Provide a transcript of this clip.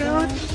go